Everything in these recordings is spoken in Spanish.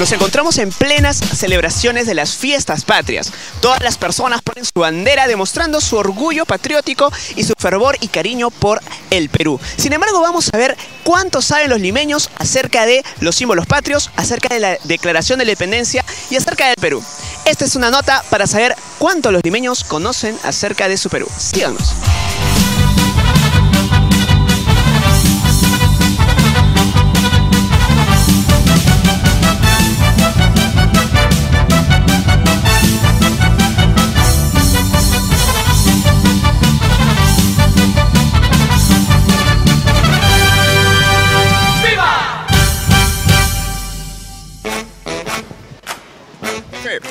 Nos encontramos en plenas celebraciones de las fiestas patrias. Todas las personas ponen su bandera demostrando su orgullo patriótico y su fervor y cariño por el Perú. Sin embargo, vamos a ver cuánto saben los limeños acerca de los símbolos patrios, acerca de la Declaración de la Independencia y acerca del Perú. Esta es una nota para saber cuánto los limeños conocen acerca de su Perú. Síganos.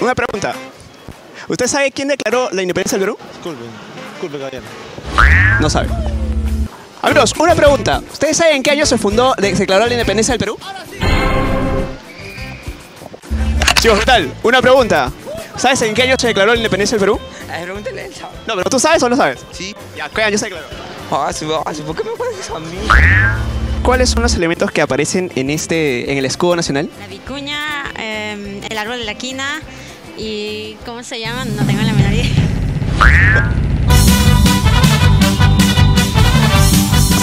Una pregunta. ¿Usted sabe quién declaró la independencia del Perú? Disculpe, disculpe, caballero. No sabe. Amigos, una pregunta. ¿Ustedes saben en qué año se fundó, se declaró la independencia del Perú? Chicos, ¿qué tal? Una pregunta. ¿Sabes en qué año se declaró la independencia del Perú? Pregúntale a él. No, pero ¿tú sabes o no sabes? Sí. Ya, ¿qué año se declaró? Ah, sí, ah, sí, ¿por qué me pones eso a mí? ¿Cuáles son los elementos que aparecen en este, en el escudo nacional? La vicuña, eh, el árbol de la quina y ¿cómo se llaman? No tengo la menor idea.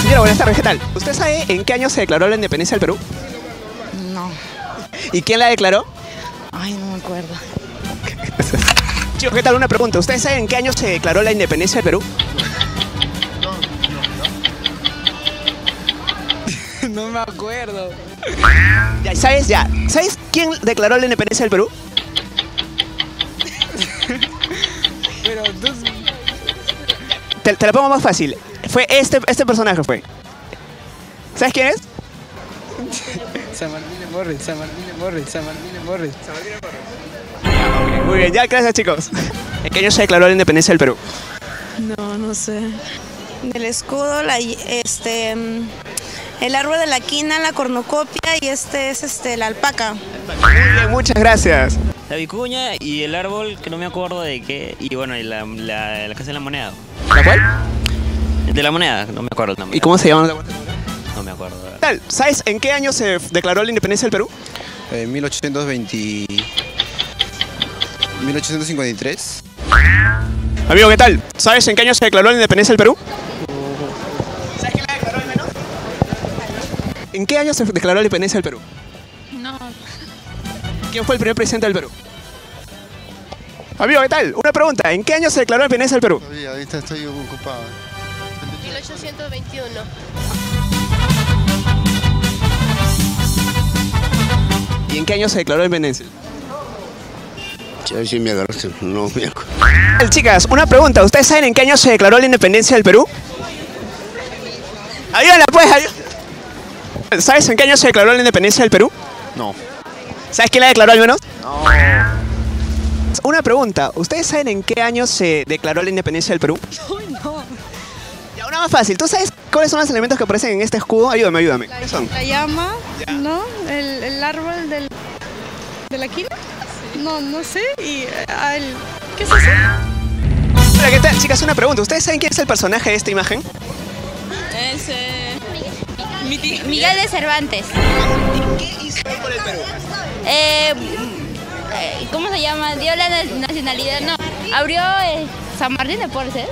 Señora, buenas tardes, ¿qué tal? ¿Usted sabe en qué año se declaró la independencia del Perú? No. ¿Y quién la declaró? Ay, no me acuerdo. Chicos, ¿qué tal? Una pregunta. ¿Ustedes saben en qué año se declaró la independencia del Perú? No me acuerdo. Ya, ¿sabes? Ya. ¿Sabes quién declaró la independencia del Perú? Pero tú... Te, te la pongo más fácil. Fue este, este personaje fue. ¿Sabes quién es? San Martín de Morris, San Martín de Morris, San Martín de Morris. Muy bien, ya, gracias chicos. ¿En qué año se declaró la independencia del Perú? No, no sé. Del escudo, la, este, el árbol de la quina, la cornucopia y este es este, la alpaca. Muy bien, muchas gracias. La vicuña y el árbol que no me acuerdo de qué. Y bueno, y la, la, la casa de la moneda. ¿La cuál? De la moneda, no me acuerdo el nombre. ¿Y cómo se llama? No me acuerdo. ¿Sabes en qué año se declaró la independencia del Perú? En 1820... 1853. Amigo, ¿qué tal? ¿Sabes en qué año se declaró la independencia del Perú? ¿En qué año se declaró la independencia del Perú? No. ¿Quién fue el primer presidente del Perú? Amigo, ¿qué tal? Una pregunta. ¿En qué año se declaró la independencia del Perú? Todavía, ahorita estoy ocupado. 1821. ¿Y en qué año se declaró la independencia? Ahí sí me agarraste, no me acuerdo. Tal, Chicas, una pregunta. ¿Ustedes saben en qué año se declaró la independencia del Perú? Ayúdala, pues, ayú- ¿Sabes en qué año se declaró la independencia del Perú? No. ¿Sabes quién la declaró al menos? No. Una pregunta. ¿Ustedes saben en qué año se declaró la independencia del Perú? no. Ya, una más fácil. ¿Tú sabes cuáles son los elementos que aparecen en este escudo? Ayúdame, ayúdame. ¿Qué son? La llama, ¿no? El, el árbol del, de la quina. No, no sé. Y ah, el, ¿qué es eso? Hola, ¿qué tal? Chicas, una pregunta. ¿Ustedes saben quién es el personaje de esta imagen? Es eh, Miguel de Cervantes. ¿Qué hizo por el Perú? Eh, eh, ¿Cómo se llama? Dio la na- nacionalidad. No, abrió eh, San Martín de Porres. ¿eh?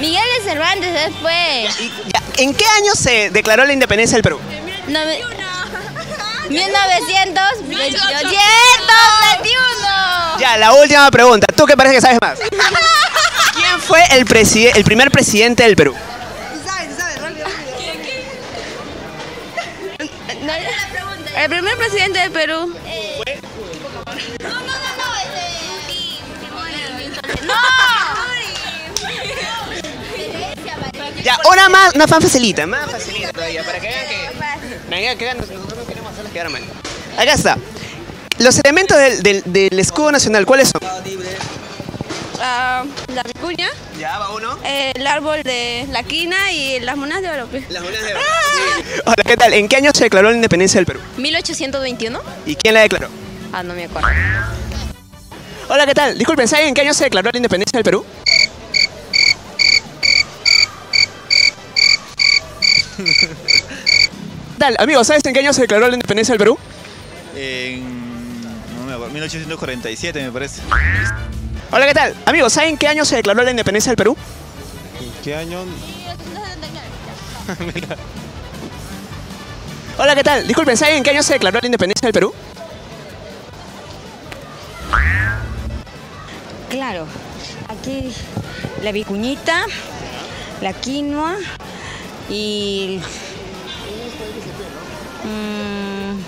Miguel de Cervantes después. ¿En qué año se declaró la independencia del Perú? Nove- 1921. Ya, la última pregunta. ¿Tú qué parece que sabes más? ¿Quién fue el, el primer presidente del Perú? El primer presidente del Perú. Ya, una más, una fan facilita, más facilita todavía, para que vean que, que nosotros no queremos hacerlas quedar mal. Acá está. Los elementos del, del- del escudo nacional, ¿cuáles son? Ah, la vicuña, Ya, va uno. el árbol de la quina y las monedas de oro. pues. Las monedas de oro. Hola, ¿qué tal? ¿En qué año se declaró la independencia del Perú? 1821. ¿Y quién la declaró? Ah, no me acuerdo. Hola, ¿qué tal? Disculpen, ¿saben en qué año se declaró la independencia del Perú? ¿Qué tal? Amigos, ¿sabes en qué año se declaró la independencia del Perú? En. No me acuerdo, 1847 me parece. Hola, ¿qué tal? Amigos, ¿saben en qué año se declaró la independencia del Perú? ¿Qué año? Hola, ¿qué tal? Disculpen, ¿saben en qué año se declaró la independencia del Perú? Claro, aquí la vicuñita, la quinoa y... Mm,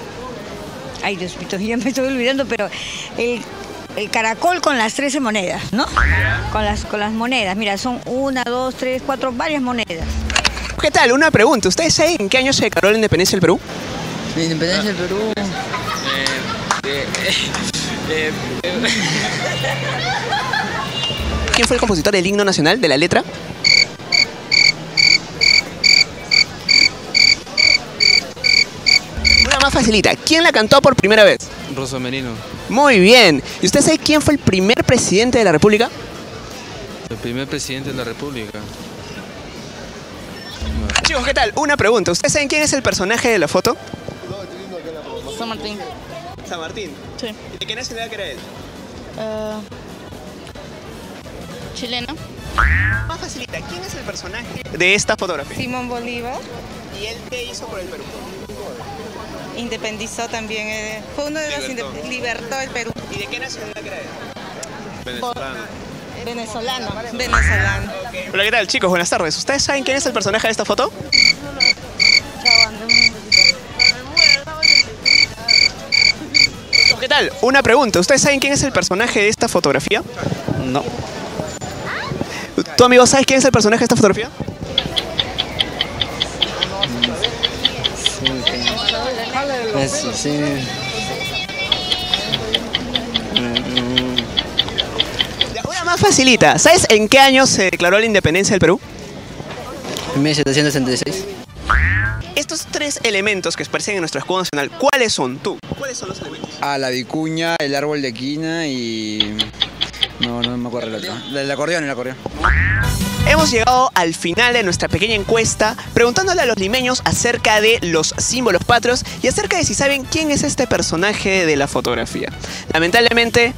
ay, Dios mío, ya me estoy olvidando, pero el, el caracol con las 13 monedas, ¿no? Con las, con las monedas, mira, son una, dos, tres, cuatro, varias monedas. ¿Qué tal? Una pregunta. ¿Ustedes saben en qué año se declaró la independencia del Perú? La independencia del Perú. ¿Quién fue el compositor del himno nacional de la letra? Una más facilita. ¿Quién la cantó por primera vez? Rosa Merino. Muy bien. ¿Y usted sabe quién fue el primer presidente de la República? El primer presidente de la República. Chicos, ¿qué tal? Una pregunta. ¿Ustedes saben quién es el personaje de la foto? San Martín. San Martín. Sí. ¿Y de qué nacionalidad era él? Ah, chileno. Más facilita. ¿Quién es el personaje de esta fotografía? Simón Bolívar ¿Y él qué hizo por el Perú? Independizó también, eh, fue uno de los que libertó el Perú. ¿Y de qué nacionalidad era? Venezolano. Venezolano. Venezolano. Hola, ¿qué tal, chicos? Buenas tardes. ¿Ustedes saben quién es el personaje de esta foto? ¿Qué tal? Una pregunta. ¿Ustedes saben quién es el personaje de esta fotografía? No. ¿Tu amigo sabes quién es el personaje de esta fotografía? Eso, sí. Ya, Una más facilita. ¿Sabes en qué año se declaró la independencia del Perú? En 1766. Estos tres elementos que aparecen en nuestro escudo nacional, ¿cuáles son tú? ¿Cuáles son los elementos? Ah, la vicuña, el árbol de quina y... El otro. El acordeón, el acordeón. Hemos llegado al final de nuestra pequeña encuesta preguntándole a los limeños acerca de los símbolos patrios y acerca de si saben quién es este personaje de la fotografía. Lamentablemente,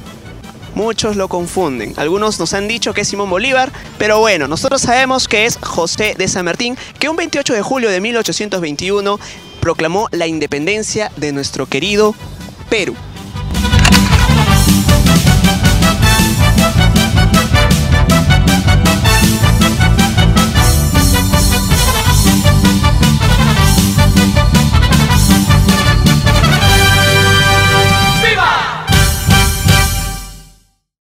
muchos lo confunden. Algunos nos han dicho que es Simón Bolívar, pero bueno, nosotros sabemos que es José de San Martín, que un 28 de julio de 1821 proclamó la independencia de nuestro querido Perú.